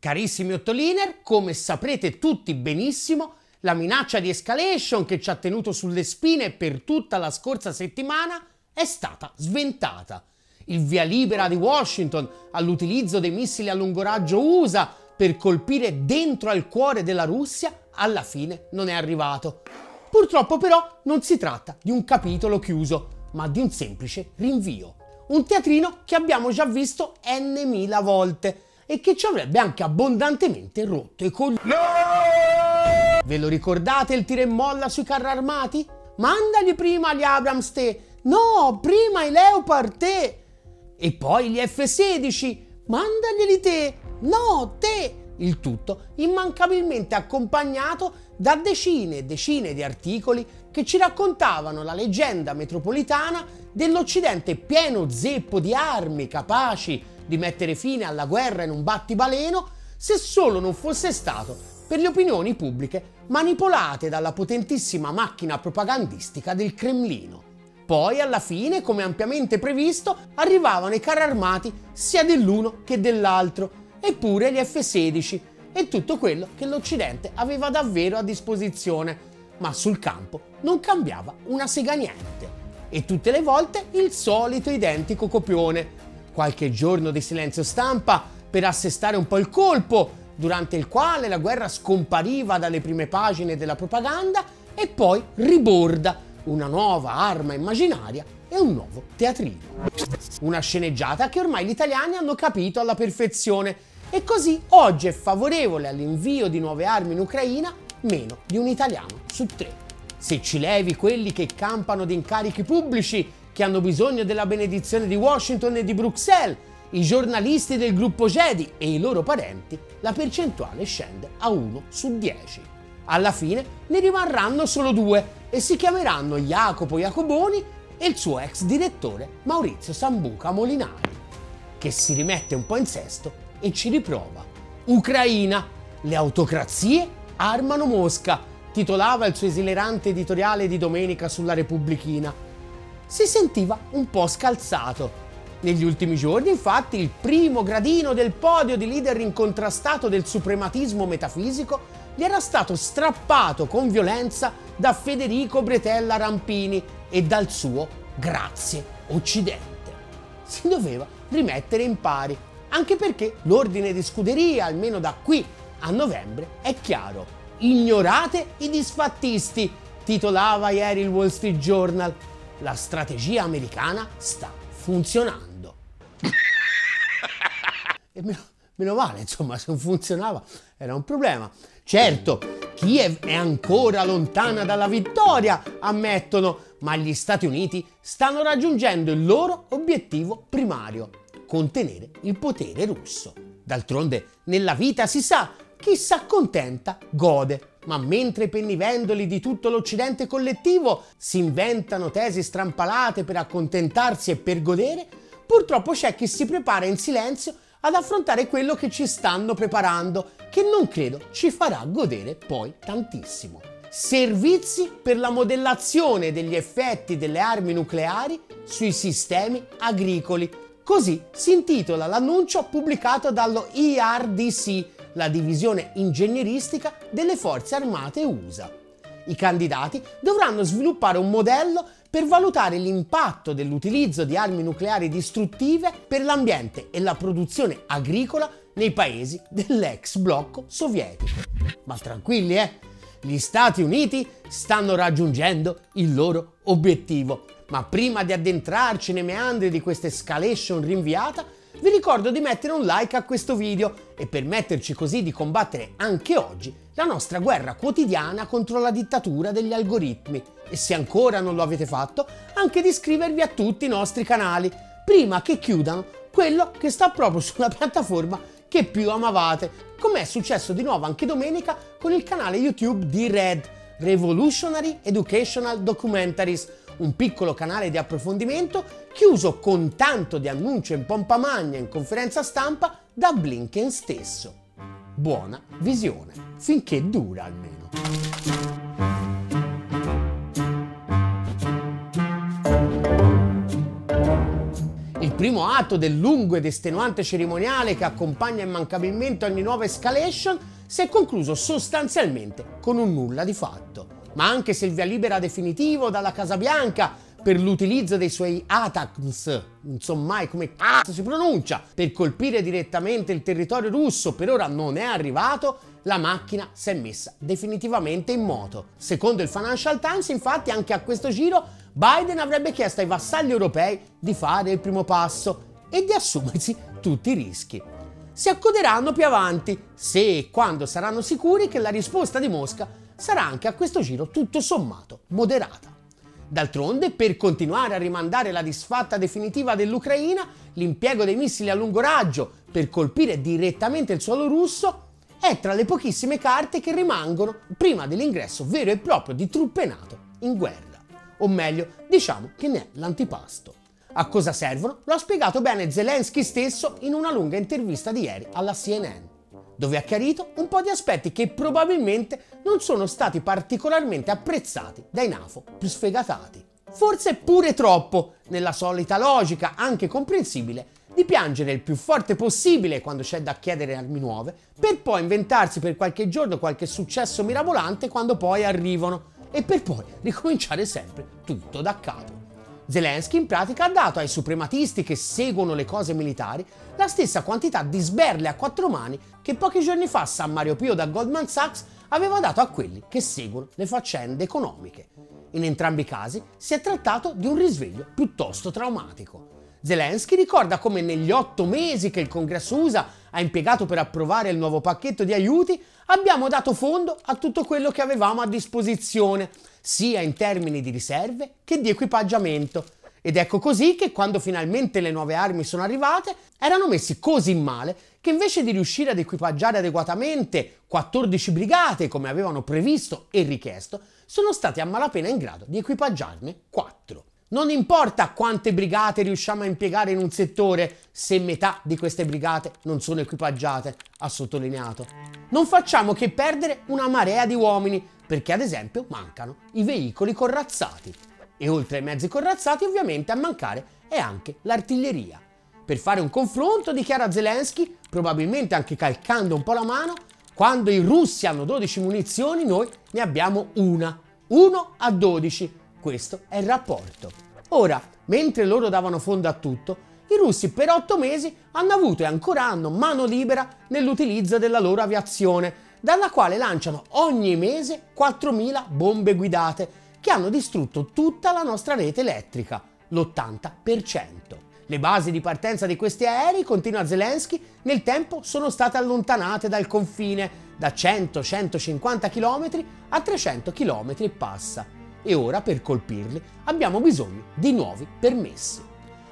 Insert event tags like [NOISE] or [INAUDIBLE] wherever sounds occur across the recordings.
Carissimi Ottoliner, come saprete tutti benissimo, la minaccia di escalation che ci ha tenuto sulle spine per tutta la scorsa settimana è stata sventata. Il via libera di Washington all'utilizzo dei missili a lungo raggio USA per colpire dentro al cuore della Russia alla fine non è arrivato. Purtroppo però non si tratta di un capitolo chiuso, ma di un semplice rinvio. Un teatrino che abbiamo già visto n mila volte e che ci avrebbe anche abbondantemente rotto i coglioni. No! Ve lo ricordate il tira e molla sui carri armati? Mandagli prima gli Abrams te! No, prima i Leopard te! E poi gli F-16! Mandaglieli te! No, te! Il tutto immancabilmente accompagnato da decine e decine di articoli che ci raccontavano la leggenda metropolitana dell'Occidente pieno zeppo di armi capaci di mettere fine alla guerra in un battibaleno se solo non fosse stato per le opinioni pubbliche manipolate dalla potentissima macchina propagandistica del Cremlino. Poi, alla fine, come ampiamente previsto, arrivavano i carri armati sia dell'uno che dell'altro, eppure gli F-16 e tutto quello che l'Occidente aveva davvero a disposizione, ma sul campo non cambiava una sega niente. E tutte le volte il solito identico copione, qualche giorno di silenzio stampa per assestare un po' il colpo, durante il quale la guerra scompariva dalle prime pagine della propaganda e poi riborda una nuova arma immaginaria e un nuovo teatrino. Una sceneggiata che ormai gli italiani hanno capito alla perfezione e così oggi è favorevole all'invio di nuove armi in Ucraina meno di un italiano su tre. Se ci levi quelli che campano di incarichi pubblici che hanno bisogno della benedizione di Washington e di Bruxelles, i giornalisti del gruppo Jedi e i loro parenti, la percentuale scende a 1 su 10. Alla fine ne rimarranno solo due e si chiameranno Jacopo Jacoboni e il suo ex direttore Maurizio Sambuca Molinari, che si rimette un po' in sesto e ci riprova. Ucraina, le autocrazie armano Mosca, titolava il suo esilerante editoriale di domenica sulla Repubblichina si sentiva un po' scalzato. Negli ultimi giorni, infatti, il primo gradino del podio di leader incontrastato del suprematismo metafisico gli era stato strappato con violenza da Federico Bretella Rampini e dal suo Grazie Occidente. Si doveva rimettere in pari, anche perché l'ordine di scuderia, almeno da qui a novembre, è chiaro. Ignorate i disfattisti, titolava ieri il Wall Street Journal la strategia americana sta funzionando. [LAUGHS] e meno, meno male, insomma, se non funzionava era un problema. Certo, Kiev è ancora lontana dalla vittoria, ammettono, ma gli Stati Uniti stanno raggiungendo il loro obiettivo primario, contenere il potere russo. D'altronde, nella vita si sa, chi s'accontenta gode ma mentre i pennivendoli di tutto l'Occidente collettivo si inventano tesi strampalate per accontentarsi e per godere, purtroppo c'è chi si prepara in silenzio ad affrontare quello che ci stanno preparando, che non credo ci farà godere poi tantissimo. Servizi per la modellazione degli effetti delle armi nucleari sui sistemi agricoli. Così si intitola l'annuncio pubblicato dallo IRDC, la divisione ingegneristica delle forze armate USA. I candidati dovranno sviluppare un modello per valutare l'impatto dell'utilizzo di armi nucleari distruttive per l'ambiente e la produzione agricola nei paesi dell'ex blocco sovietico. Ma tranquilli, eh? Gli Stati Uniti stanno raggiungendo il loro obiettivo. Ma prima di addentrarci nei meandri di questa escalation rinviata, vi ricordo di mettere un like a questo video e permetterci così di combattere anche oggi la nostra guerra quotidiana contro la dittatura degli algoritmi. E se ancora non lo avete fatto anche di iscrivervi a tutti i nostri canali prima che chiudano quello che sta proprio sulla [LAUGHS] piattaforma che più amavate, come è successo di nuovo anche domenica con il canale YouTube di Red, Revolutionary Educational Documentaries, un piccolo canale di approfondimento chiuso con tanto di annuncio in pompa magna in conferenza stampa da Blinken stesso. Buona visione, finché dura almeno. primo atto del lungo ed estenuante cerimoniale che accompagna immancabilmente ogni nuova escalation si è concluso sostanzialmente con un nulla di fatto. Ma anche se il via libera definitivo dalla Casa Bianca per l'utilizzo dei suoi ATACMS, non so mai come cazzo si pronuncia, per colpire direttamente il territorio russo per ora non è arrivato, la macchina si è messa definitivamente in moto. Secondo il Financial Times, infatti, anche a questo giro Biden avrebbe chiesto ai vassalli europei di fare il primo passo e di assumersi tutti i rischi. Si accoderanno più avanti, se e quando saranno sicuri che la risposta di Mosca sarà anche a questo giro tutto sommato moderata. D'altronde, per continuare a rimandare la disfatta definitiva dell'Ucraina, l'impiego dei missili a lungo raggio per colpire direttamente il suolo russo è tra le pochissime carte che rimangono prima dell'ingresso vero e proprio di truppe NATO in guerra. O meglio, diciamo che ne è l'antipasto. A cosa servono? Lo ha spiegato bene Zelensky stesso in una lunga intervista di ieri alla CNN, dove ha chiarito un po' di aspetti che probabilmente non sono stati particolarmente apprezzati dai NAFO più sfegatati. Forse pure troppo, nella solita logica, anche comprensibile, di piangere il più forte possibile quando c'è da chiedere armi nuove, per poi inventarsi per qualche giorno qualche successo mirabolante quando poi arrivano, e per poi ricominciare sempre tutto da capo. Zelensky in pratica ha dato ai suprematisti che seguono le cose militari la stessa quantità di sberle a quattro mani che pochi giorni fa San Mario Pio da Goldman Sachs aveva dato a quelli che seguono le faccende economiche. In entrambi i casi si è trattato di un risveglio piuttosto traumatico. Zelensky ricorda come negli otto mesi che il congresso USA ha impiegato per approvare il nuovo pacchetto di aiuti abbiamo dato fondo a tutto quello che avevamo a disposizione, sia in termini di riserve che di equipaggiamento. Ed ecco così che quando finalmente le nuove armi sono arrivate, erano messi così male che invece di riuscire ad equipaggiare adeguatamente 14 brigate come avevano previsto e richiesto, sono stati a malapena in grado di equipaggiarne 4. Non importa quante brigate riusciamo a impiegare in un settore se metà di queste brigate non sono equipaggiate, ha sottolineato. Non facciamo che perdere una marea di uomini, perché ad esempio mancano i veicoli corazzati. E oltre ai mezzi corazzati ovviamente a mancare è anche l'artiglieria. Per fare un confronto, dichiara Zelensky, probabilmente anche calcando un po' la mano, quando i russi hanno 12 munizioni noi ne abbiamo una. 1 a 12 questo è il rapporto. Ora, mentre loro davano fondo a tutto, i russi per otto mesi hanno avuto e ancora hanno mano libera nell'utilizzo della loro aviazione, dalla quale lanciano ogni mese 4.000 bombe guidate che hanno distrutto tutta la nostra rete elettrica, l'80%. Le basi di partenza di questi aerei, continua Zelensky, nel tempo sono state allontanate dal confine da 100-150 km a 300 km e passa e ora per colpirli abbiamo bisogno di nuovi permessi.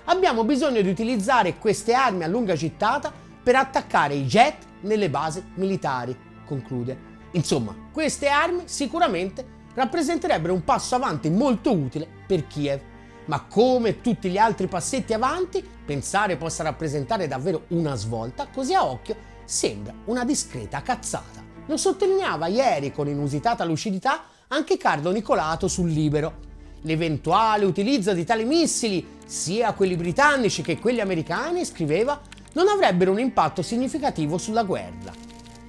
Abbiamo bisogno di utilizzare queste armi a lunga gittata per attaccare i jet nelle basi militari, conclude. Insomma, queste armi sicuramente rappresenterebbero un passo avanti molto utile per Kiev, ma come tutti gli altri passetti avanti, pensare possa rappresentare davvero una svolta, così a occhio sembra una discreta cazzata. Lo sottolineava ieri con inusitata lucidità anche Carlo Nicolato sul Libero. L'eventuale utilizzo di tali missili, sia quelli britannici che quelli americani, scriveva, non avrebbero un impatto significativo sulla guerra.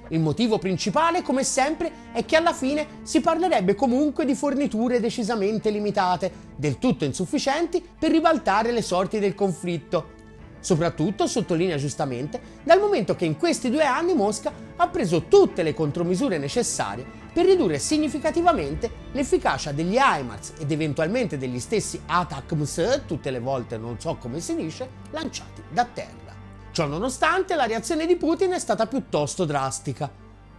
Il motivo principale, come sempre, è che alla fine si parlerebbe comunque di forniture decisamente limitate, del tutto insufficienti per ribaltare le sorti del conflitto. Soprattutto, sottolinea giustamente, dal momento che in questi due anni Mosca ha preso tutte le contromisure necessarie per ridurre significativamente l'efficacia degli HIMARS ed eventualmente degli stessi ATACMS, tutte le volte non so come si dice, lanciati da terra. Ciò nonostante la reazione di Putin è stata piuttosto drastica.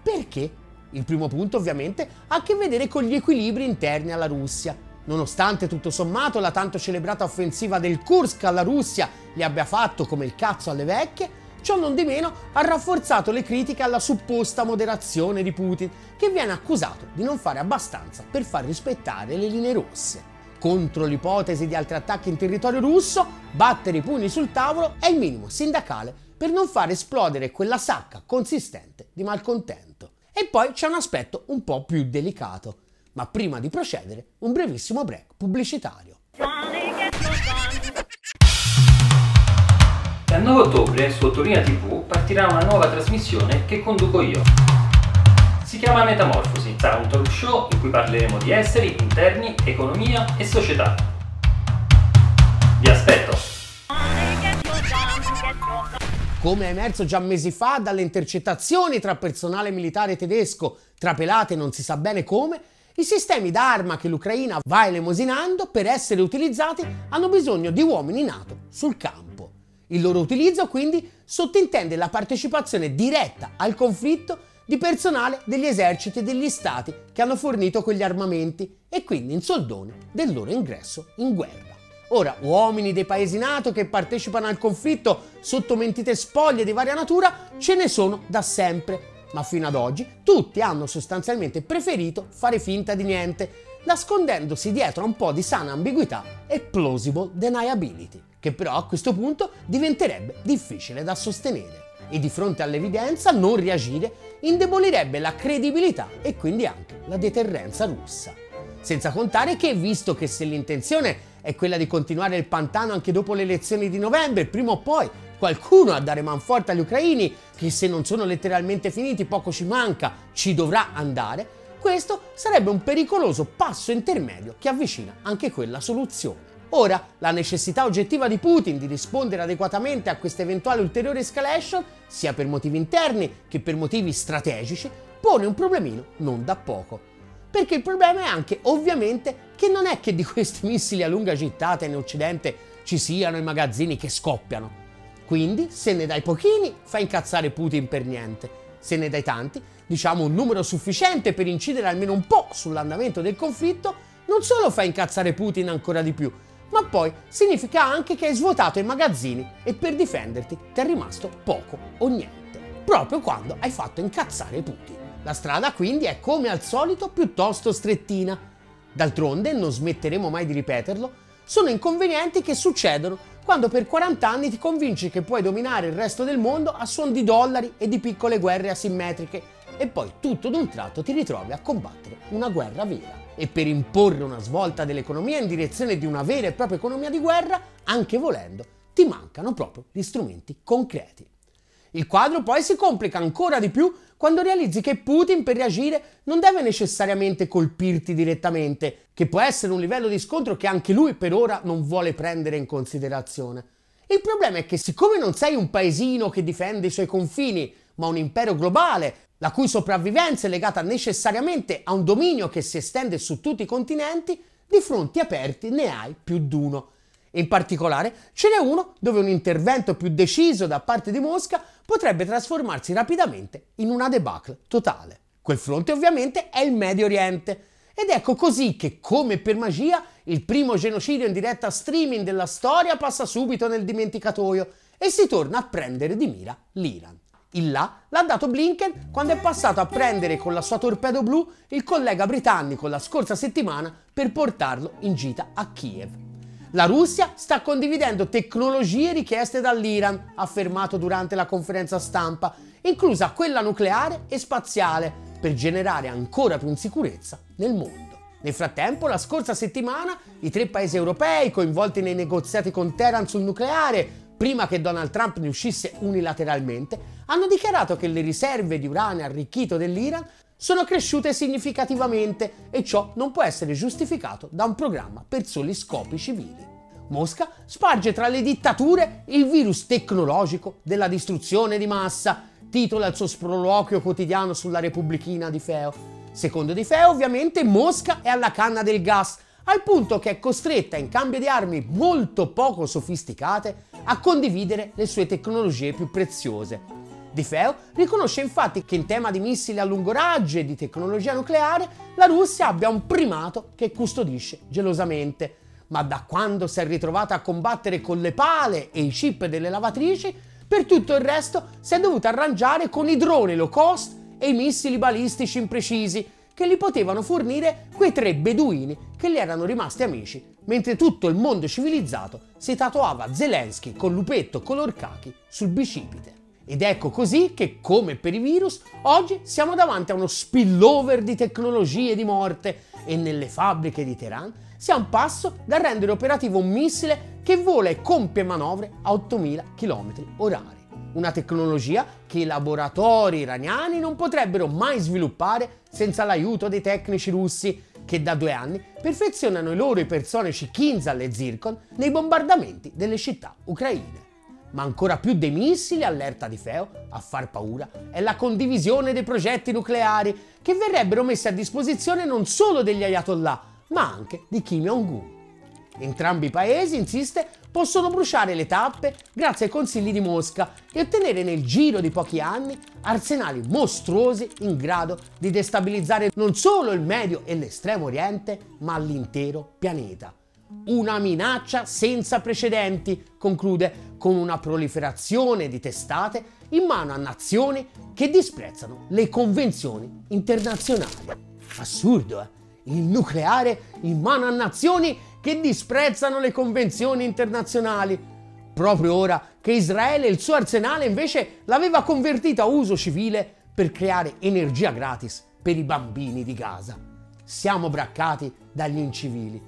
Perché? Il primo punto ovviamente ha a che vedere con gli equilibri interni alla Russia. Nonostante tutto sommato la tanto celebrata offensiva del Kursk alla Russia li abbia fatto come il cazzo alle vecchie, Ciò non di meno ha rafforzato le critiche alla supposta moderazione di Putin, che viene accusato di non fare abbastanza per far rispettare le linee rosse. Contro l'ipotesi di altri attacchi in territorio russo, battere i pugni sul tavolo è il minimo sindacale per non far esplodere quella sacca consistente di malcontento. E poi c'è un aspetto un po' più delicato. Ma prima di procedere, un brevissimo break pubblicitario. Dal 9 ottobre su Ottorina TV partirà una nuova trasmissione che conduco io. Si chiama Metamorfosi, sarà un talk show in cui parleremo di esteri, interni, economia e società. Vi aspetto! Come è emerso già mesi fa dalle intercettazioni tra personale militare tedesco trapelate non si sa bene come, i sistemi d'arma che l'Ucraina va elemosinando per essere utilizzati hanno bisogno di uomini NATO sul campo. Il loro utilizzo quindi sottintende la partecipazione diretta al conflitto di personale degli eserciti e degli stati che hanno fornito quegli armamenti e quindi in soldoni del loro ingresso in guerra. Ora, uomini dei paesi NATO che partecipano al conflitto sotto mentite spoglie di varia natura ce ne sono da sempre, ma fino ad oggi tutti hanno sostanzialmente preferito fare finta di niente, nascondendosi dietro a un po' di sana ambiguità e plausible deniability, che però a questo punto diventerebbe difficile da sostenere. E di fronte all'evidenza non reagire indebolirebbe la credibilità e quindi anche la deterrenza russa. Senza contare che, visto che se l'intenzione è quella di continuare il pantano anche dopo le elezioni di novembre, prima o poi qualcuno a dare manforte agli ucraini, che se non sono letteralmente finiti poco ci manca, ci dovrà andare, questo sarebbe un pericoloso passo intermedio che avvicina anche quella soluzione. Ora, la necessità oggettiva di Putin di rispondere adeguatamente a questa eventuale ulteriore escalation, sia per motivi interni che per motivi strategici, pone un problemino non da poco. Perché il problema è anche, ovviamente, che non è che di questi [LAUGHS] missili a lunga gittata in Occidente ci siano i magazzini che scoppiano. Quindi, se ne dai pochini, fa incazzare Putin per niente. Se ne dai tanti, diciamo un numero sufficiente per incidere almeno un po' sull'andamento del conflitto, non solo fa incazzare Putin ancora di più, ma poi significa anche che hai svuotato i magazzini e per difenderti ti è rimasto poco o niente, proprio quando hai fatto incazzare Putin. La strada quindi è come al solito piuttosto strettina. D'altronde, non smetteremo mai di ripeterlo, sono inconvenienti che succedono quando per 40 anni ti convinci che puoi dominare il resto del mondo a suon di dollari e di piccole guerre asimmetriche e poi tutto d'un tratto ti ritrovi a combattere una guerra vera. E per imporre una svolta dell'economia in direzione di una vera e propria economia di guerra, anche volendo, ti mancano proprio gli strumenti concreti. Il quadro poi si complica ancora di più quando realizzi che Putin per reagire non deve necessariamente colpirti direttamente, che può essere un livello di scontro che anche lui per ora non vuole prendere in considerazione. Il problema è che siccome non sei un paesino che difende i suoi confini, ma un impero globale, la cui sopravvivenza è legata necessariamente a un dominio che si estende su tutti i continenti, di fronti aperti ne hai più d'uno. In particolare ce n'è uno dove un intervento più deciso da parte di Mosca potrebbe trasformarsi rapidamente in una debacle totale. Quel fronte ovviamente è il Medio Oriente. Ed ecco così che, come per magia, il primo genocidio in diretta streaming della storia passa subito nel dimenticatoio e si torna a prendere di mira l'Iran. Il là l'ha dato Blinken quando è passato a prendere con la sua torpedo blu il collega britannico la scorsa settimana per portarlo in gita a Kiev. La Russia sta condividendo tecnologie richieste dall'Iran, affermato durante la conferenza stampa, inclusa quella nucleare e spaziale, per generare ancora più insicurezza nel mondo. Nel frattempo, la scorsa settimana, i tre paesi europei coinvolti nei negoziati con Teheran sul nucleare, prima che Donald Trump ne uscisse unilateralmente, hanno dichiarato che le riserve di uranio arricchito dell'Iran sono cresciute significativamente e ciò non può essere giustificato da un programma per soli scopi civili. Mosca sparge tra le dittature il virus tecnologico della distruzione di massa, titola il suo sproloquio quotidiano sulla Repubblichina di Feo. Secondo Di Feo, ovviamente, Mosca è alla canna del gas, al punto che è costretta, in cambio di armi molto poco sofisticate, a condividere le sue tecnologie più preziose. Di Feo riconosce infatti che in tema di missili a lungo raggio e di tecnologia nucleare la Russia abbia un primato che custodisce gelosamente. Ma da quando si è ritrovata a combattere con le pale e i chip delle lavatrici, per tutto il resto si è dovuta arrangiare con i droni low cost e i missili balistici imprecisi che gli potevano fornire quei tre beduini che gli erano rimasti amici, mentre tutto il mondo civilizzato si tatuava Zelensky con lupetto color cachi sul bicipite. Ed ecco così che, come per i virus, oggi siamo davanti a uno spillover di tecnologie di morte e nelle fabbriche di Teheran sia un passo da rendere operativo un missile che vola e compie manovre a 8000 km orari. Una tecnologia che i laboratori iraniani non potrebbero mai sviluppare senza l'aiuto dei tecnici russi che da due anni perfezionano i loro ipersonici Kinzhal e Zircon nei bombardamenti delle città ucraine. Ma ancora più dei missili, allerta di Feo, a far paura è la condivisione dei progetti nucleari che verrebbero messi a disposizione non solo degli ayatollah, ma anche di Kim Jong-un. Entrambi i paesi, insiste, possono bruciare le tappe grazie ai consigli di Mosca e ottenere nel giro di pochi anni arsenali mostruosi in grado di destabilizzare non solo il Medio e l'Estremo Oriente, ma l'intero pianeta. Una minaccia senza precedenti, conclude, con una proliferazione di testate in mano a nazioni che disprezzano le convenzioni internazionali. Assurdo, eh? Il nucleare in mano a nazioni che disprezzano le convenzioni internazionali. Proprio ora che Israele il suo arsenale invece l'aveva convertito a uso civile per creare energia gratis per i bambini di Gaza. Siamo braccati dagli incivili,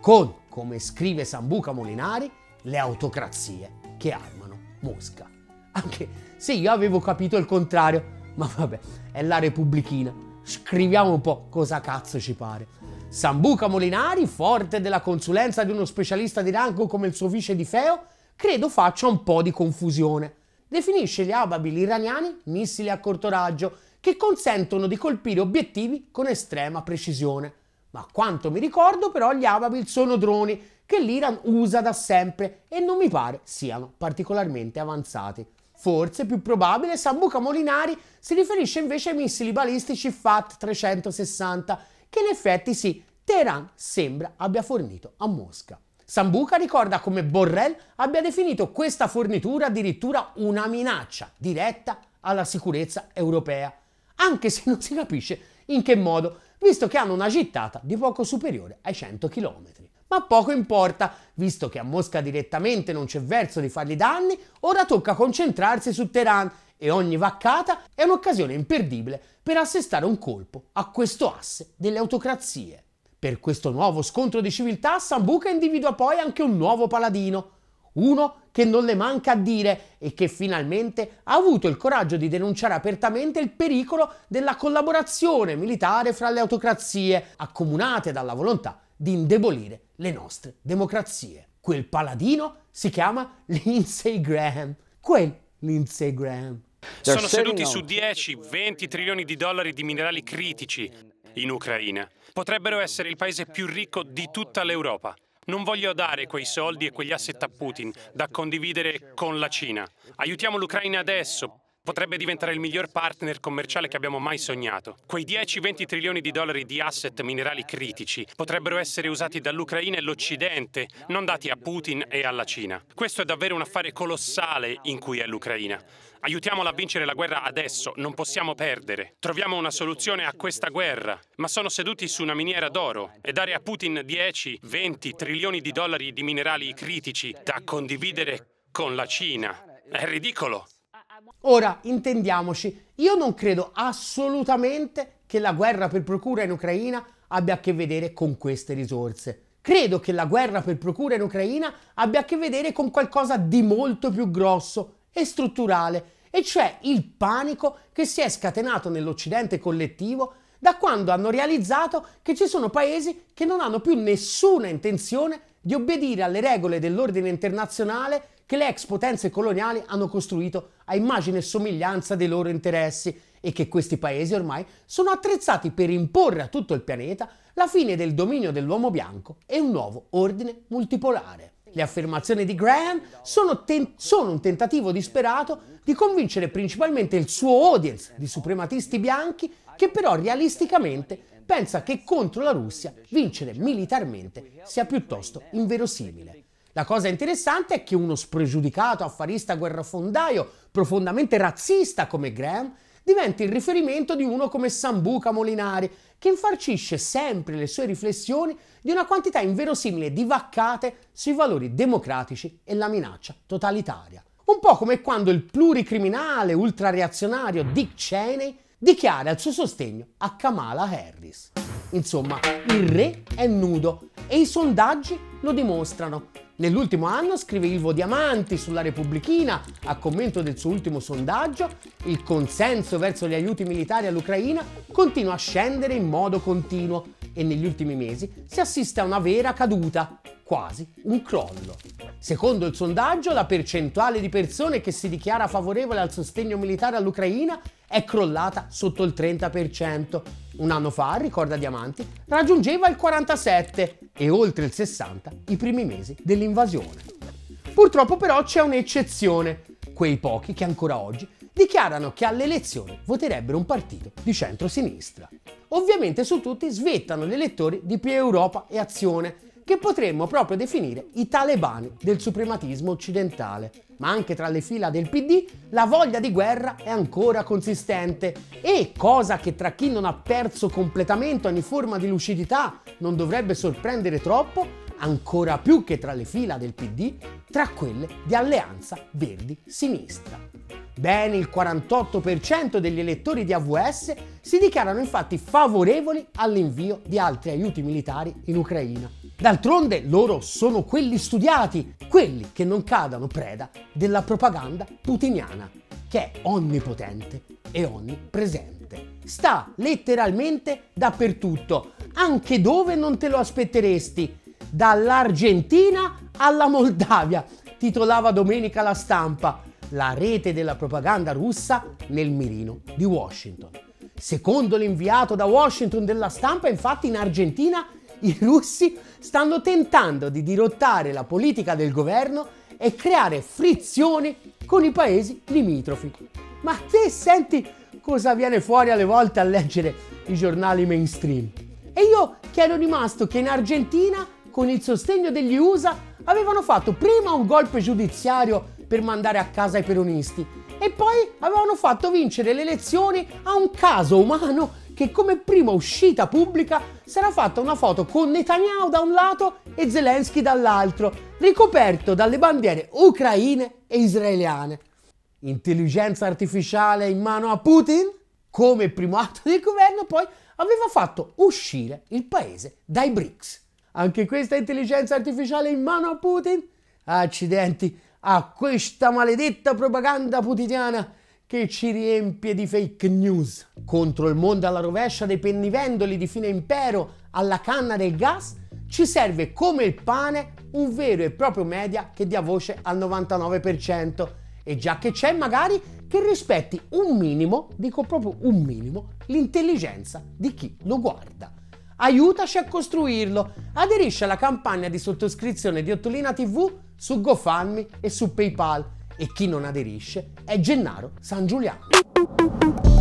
con, come scrive Sambuca Molinari, le autocrazie che armano Mosca. Anche se io avevo capito il contrario, ma vabbè, è la Repubblichina. Scriviamo un po' cosa cazzo ci pare. Sambuca Molinari, forte della consulenza di uno specialista di rango come il suo vice di Feo, credo faccia un po' di confusione. Definisce gli Ababil iraniani missili a corto raggio che consentono di colpire obiettivi con estrema precisione. Ma quanto mi ricordo però gli Ababil sono droni che l'Iran usa da sempre e non mi pare siano particolarmente avanzati. Forse più probabile Sambuca Molinari si riferisce invece ai missili balistici FAT 360 che in effetti sì, Teheran sembra abbia fornito a Mosca. Sambuca ricorda come Borrell abbia definito questa fornitura addirittura una minaccia diretta alla sicurezza europea, anche se non si capisce in che modo, visto che hanno una gittata di poco superiore ai 100 km. Ma poco importa, visto che a Mosca direttamente non c'è verso di fargli danni, ora tocca concentrarsi su Teheran e ogni vaccata è un'occasione imperdibile per assestare un colpo a questo asse delle autocrazie. Per questo nuovo scontro di civiltà, Sambuca individua poi anche un nuovo paladino, uno che non le manca a dire e che finalmente ha avuto il coraggio di denunciare apertamente il pericolo della collaborazione militare fra le autocrazie, accomunate dalla volontà di indebolire le nostre democrazie. Quel paladino si chiama Lindsey Graham. Quel Lindsey Graham. Sono seduti su 10-20 trilioni di dollari di minerali critici in Ucraina. Potrebbero essere il paese più ricco di tutta l'Europa. Non voglio dare quei soldi e quegli asset a Putin da condividere con la Cina. Aiutiamo l'Ucraina adesso. Potrebbe diventare il miglior partner commerciale che abbiamo mai sognato. Quei 10-20 trilioni di dollari di asset minerali critici potrebbero essere usati dall'Ucraina e l'Occidente, non dati a Putin e alla Cina. Questo è davvero un affare colossale in cui è l'Ucraina. Aiutiamola a vincere la guerra adesso, non possiamo perdere. Troviamo una soluzione a questa guerra, ma sono seduti su una miniera d'oro e dare a Putin 10-20 trilioni di dollari di minerali critici da condividere con la Cina. È ridicolo. Ora, intendiamoci, io non credo assolutamente che la guerra per procura in Ucraina abbia a che vedere con queste risorse. Credo che la guerra per procura in Ucraina abbia a che vedere con qualcosa di molto più grosso e strutturale, e cioè il panico che si è scatenato nell'Occidente collettivo da quando hanno realizzato che ci sono paesi che non hanno più nessuna intenzione di obbedire alle regole dell'ordine internazionale che le ex potenze coloniali hanno costruito a immagine e somiglianza dei loro interessi e che questi paesi ormai sono attrezzati per imporre a tutto il pianeta la fine del dominio dell'uomo bianco e un nuovo ordine multipolare. Le affermazioni di Graham sono, ten- sono, un tentativo disperato di convincere principalmente il suo audience di suprematisti bianchi che però realisticamente pensa che contro la Russia vincere militarmente sia piuttosto inverosimile. La cosa interessante è che uno spregiudicato affarista guerrafondaio profondamente razzista come Graham diventa il riferimento di uno come Sambuca Molinari, che infarcisce sempre le sue riflessioni di una quantità inverosimile di vaccate sui valori democratici e la minaccia totalitaria. Un po' come quando il pluricriminale ultrareazionario Dick Cheney dichiara il suo sostegno a Kamala Harris. Insomma, il re è nudo e i sondaggi lo dimostrano. Nell'ultimo anno, scrive Ilvo Diamanti sulla Repubblichina, a commento del suo ultimo sondaggio, il consenso verso gli aiuti militari all'Ucraina continua a scendere in modo continuo e negli ultimi mesi si assiste a una vera caduta, quasi un crollo. Secondo il sondaggio, la percentuale di persone che si dichiara favorevole al sostegno militare all'Ucraina è crollata sotto il 30%. Un anno fa, ricorda Diamanti, raggiungeva il 47% e oltre il 60% i primi mesi dell'invasione. Purtroppo però c'è un'eccezione, quei pochi che ancora oggi dichiarano che alle elezioni voterebbero un partito di centro-sinistra. Ovviamente su tutti svettano gli elettori di più Europa e Azione, che potremmo proprio definire i talebani del suprematismo occidentale. Ma anche tra le fila del PD la voglia di guerra è ancora consistente e, cosa che tra chi non ha perso completamente ogni forma di lucidità non dovrebbe sorprendere troppo, ancora più che tra le fila del PD, tra quelle di Alleanza Verdi Sinistra. Ben il 48% degli elettori di AVS si dichiarano infatti favorevoli all'invio di altri aiuti militari in Ucraina. D'altronde loro sono quelli studiati, quelli che non cadano preda della propaganda putiniana, che è onnipotente e onnipresente. Sta letteralmente dappertutto, anche dove non te lo aspetteresti, dall'Argentina alla Moldavia, titolava domenica la stampa la rete della propaganda russa nel mirino di Washington. Secondo l'inviato da Washington della stampa, infatti in Argentina i russi stanno tentando di dirottare la politica del governo e creare frizioni con i paesi limitrofi. Ma te senti cosa viene fuori alle volte a leggere i giornali mainstream? E io che ero rimasto che in Argentina, con il sostegno degli USA, avevano fatto prima un golpe giudiziario per mandare a casa i peronisti e poi avevano fatto vincere le elezioni a un caso umano che come prima uscita pubblica sarà fatta una foto con Netanyahu da un lato e Zelensky dall'altro, ricoperto dalle bandiere ucraine e israeliane. Intelligenza artificiale in mano a Putin? Come primo atto del governo poi aveva fatto uscire il paese dai BRICS. Anche questa intelligenza artificiale in mano a Putin? Accidenti, a questa maledetta propaganda putiana che ci riempie di fake news. Contro il mondo alla rovescia dei pennivendoli di fine impero alla canna del gas ci serve come il pane un vero e proprio media che dia voce al 99% e già che c'è magari che rispetti un minimo, dico proprio un minimo, l'intelligenza di chi lo guarda. Aiutaci a costruirlo. Aderisci alla campagna di sottoscrizione di Ottolina TV su GoFundMe e su PayPal. E chi non aderisce è Gennaro San Giuliano.